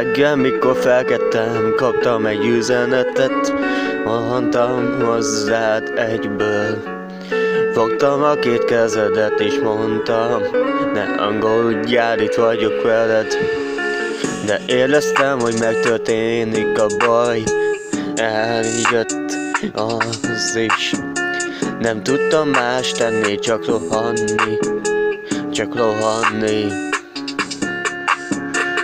Reggel, mikor felkedtem, kaptam egy üzenetet Mondtam hozzád egyből. Fogtam a két kezedet és mondtam Ne aggódjál, itt vagyok veled De éreztem, hogy megtörténik a baj. Eljött az is. Nem tudtam más tenni, csak rohanni. Csak rohanni.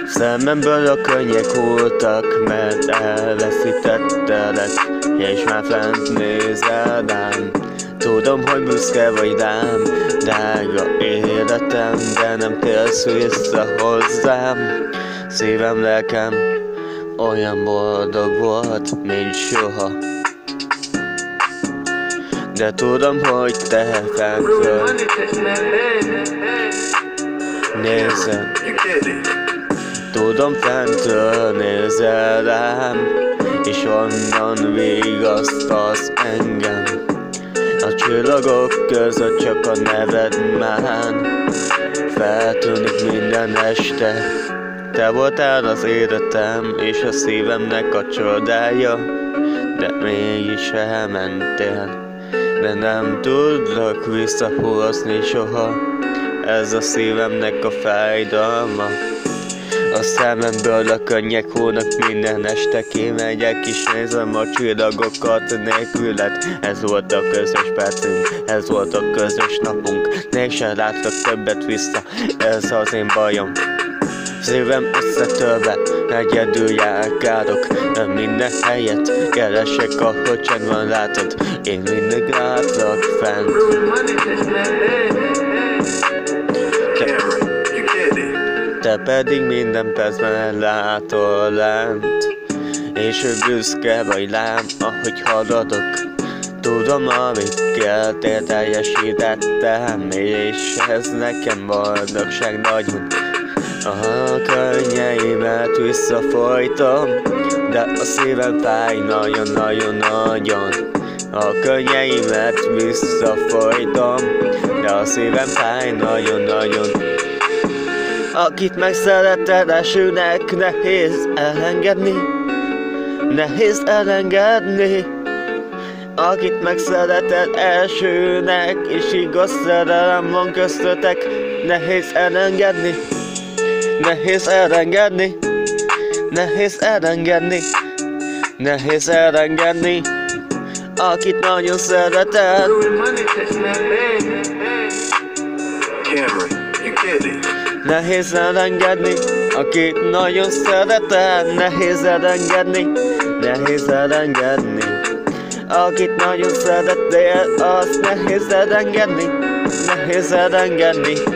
Szememből a könnyek voltak, mert elveszítettelek. És már fent nézel rám Tudom, hogy büszke vagy rám. Drága életem, de nem térsz vissza hozzám Szívem, lelkem olyan boldog volt, mint soha De tudom, hogy te Ruin fentről money chasing that bag. nézem. Tudom fentről nézel rám És onnan vigasztalsz engem A csillagok között csak a neved már Feltűnik minden este Te voltál az életem és a szívemnek a csodája De mégis elmentél. De nem tudlak visszahozni soha Ez a szívemnek a fájdalma. A szememből a könnyek hónak minden este kimegyek és nézem a csillagokat nélküled. Ez volt a közös percünk, ez volt a közös napunk Mégsem látlak többet vissza, ez az én bajom Szívem összetörve, egyedül járkálok. Minden helyet keresek, ahol csend van, látod? Én mindig látlak fent. Te pedig minden percben látol lent. És büszke vagy rám, ahogy haladok. Tudom, amit kell, te teljesítettem És ez nekem boldogság nagyon A könnyeimet visszafolytom De a szívem fáj nagyon-nagyon-nagyon A könnyeimet visszafolytom De a szívem fáj nagyon-nagyon Akit megszeretted elsőnek nehéz elengedni Nehéz elengedni. Akit megszereted elsőnek És igaz szerelem van köztötek Nehéz elengedni Nehéz elengedni. Nehéz elengedni. Nehéz elengedni. Akit nagyon szereted. Nehéz elengedni, akit nagyon szeretem, nehéz elengedni, nehéz elengedni. Akit nagyon szeretnél, azt nehéz elengedni, nehéz elengedni.